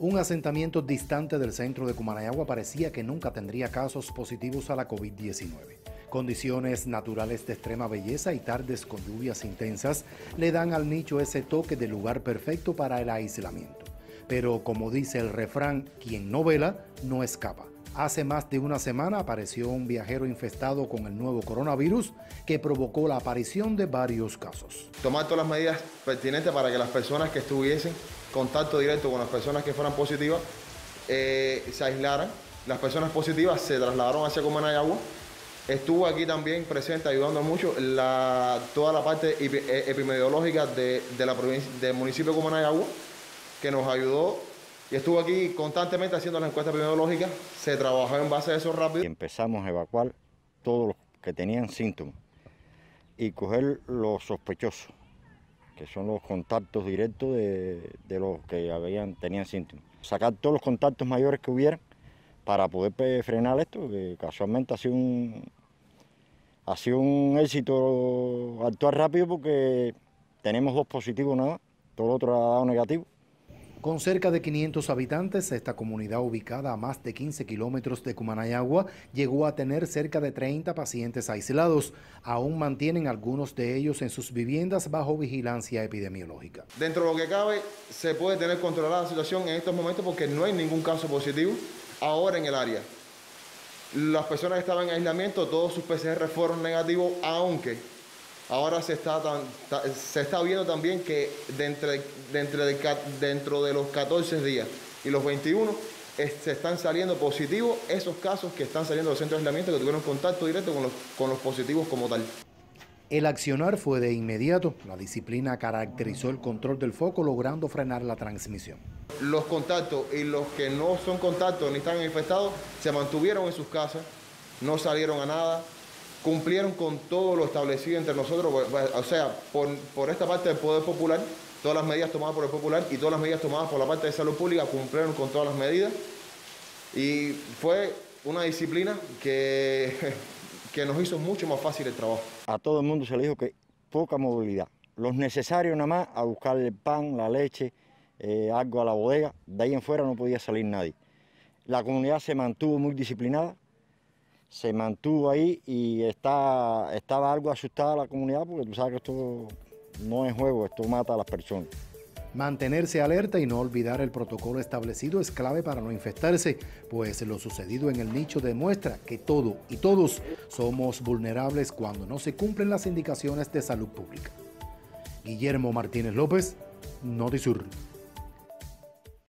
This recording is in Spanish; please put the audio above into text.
Un asentamiento distante del centro de Cumanayagua parecía que nunca tendría casos positivos a la COVID-19. Condiciones naturales de extrema belleza y tardes con lluvias intensas le dan al nicho ese toque de lugar perfecto para el aislamiento. Pero como dice el refrán, quien no vela, no escapa. Hace más de una semana apareció un viajero infestado con el nuevo coronavirus que provocó la aparición de varios casos. Tomar todas las medidas pertinentes para que las personas que estuviesen contacto directo con las personas que fueran positivas eh, se aislaran. Las personas positivas se trasladaron hacia Comanayagua. Estuvo aquí también presente ayudando mucho toda la parte eh, epidemiológica de, la provincia, del municipio de Comanayagua, que nos ayudó y estuvo aquí constantemente haciendo las encuestas epidemiológicas. Se trabajó en base a eso rápido. empezamos a evacuar todos los que tenían síntomas y coger los sospechosos que son los contactos directos de, los que habían, tenían síntomas. Sacar todos los contactos mayores que hubieran para poder pues, frenar esto, que casualmente ha sido un, ha sido un éxito actuar rápido porque tenemos dos positivos nada, todo lo otro ha dado negativo. Con cerca de 500 habitantes, esta comunidad ubicada a más de 15 kilómetros de Cumanayagua llegó a tener cerca de 30 pacientes aislados. Aún mantienen algunos de ellos en sus viviendas bajo vigilancia epidemiológica. Dentro de lo que cabe, se puede tener controlada la situación en estos momentos porque no hay ningún caso positivo ahora en el área. Las personas que estaban en aislamiento, todos sus PCR fueron negativos, aunque Ahora se está, se está viendo también que dentro de, dentro de los 14 días y los 21 se están saliendo positivos esos casos que están saliendo de los centros de aislamiento que tuvieron contacto directo con los, con los positivos como tal. El accionar fue de inmediato. La disciplina caracterizó el control del foco logrando frenar la transmisión. Los contactos y los que no son contactos ni están infectados se mantuvieron en sus casas, no salieron a nada, cumplieron con todo lo establecido entre nosotros, o sea, por, esta parte del Poder Popular, todas las medidas tomadas por el Popular y todas las medidas tomadas por la parte de salud pública cumplieron con todas las medidas. Y fue una disciplina que, que nos hizo mucho más fácil el trabajo. A todo el mundo se le dijo que poca movilidad, los necesarios nada más a buscar el pan, la leche, eh, algo a la bodega, de ahí en fuera no podía salir nadie. La comunidad se mantuvo muy disciplinada, se mantuvo ahí y está, estaba algo asustada la comunidad porque tú sabes que esto no es juego, esto mata a las personas. Mantenerse alerta y no olvidar el protocolo establecido es clave para no infectarse, pues lo sucedido en el nicho demuestra que todo y todos somos vulnerables cuando no se cumplen las indicaciones de salud pública. Guillermo Martínez López, Notisur.